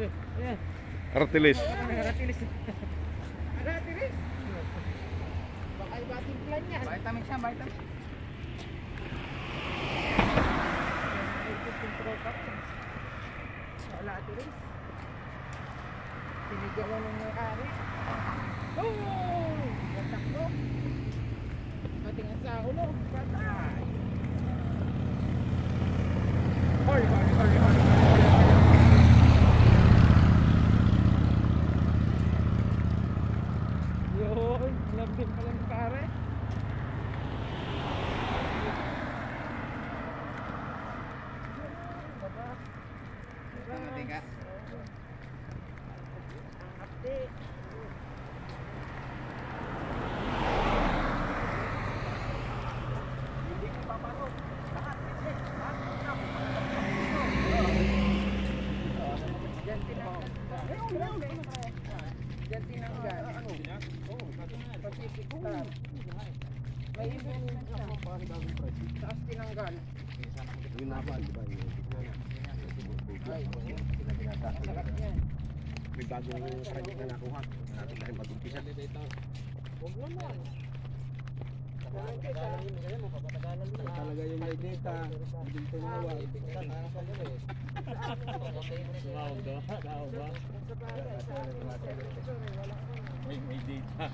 Artilis. Artilis. Ada artilis? Baka iba ating plan yan. Artilis. Oh! Sabi pa pare. Tinga. Ate. Diyan tinanggal. Ah, ano? Oo, Pacific Star. May ibon siya. Taas tinanggal. Yun na ba? Diba yun? Ay, sarap niya. May bagong project na nakuha. Natin na rin mag-umpisa. Huwag naman. Kailangan pa, patagalan mo. Luneta, Biding Tumawa. Tumawag daw? Tumawag ba? May, may data.